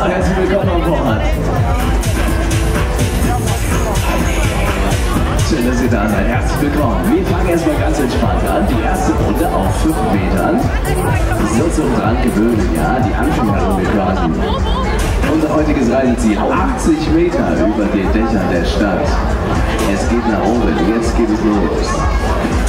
So, herzlich willkommen an Bord. Schön, dass ihr da seid. Herzlich willkommen. Wir fangen erstmal ganz entspannt an. Die erste Runde auf 5 Metern. So zum dran gewöhnen, ja. Die Anfängerrunde quasi. Unser heutiges Reiseziel 80 Meter über den Dächern der Stadt. Es geht nach oben. Jetzt geht es los.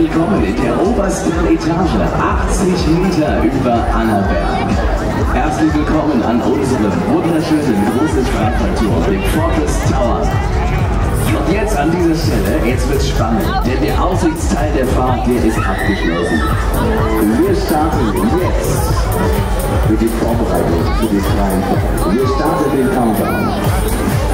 Willkommen in der obersten Etage, 80 Meter über Annaberg. Herzlich willkommen an unserem wunderschönen großen Sprachfaktor, dem Fortress Tower. Und jetzt an dieser Stelle, jetzt wird's spannend, denn der Aussichtsteil der Fahrt, der ist abgeschlossen. Wir starten jetzt mit die Vorbereitung für die freien. Wir starten den Countdown.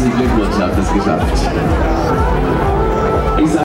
Herzlichen Glückwunsch, habt es geschafft.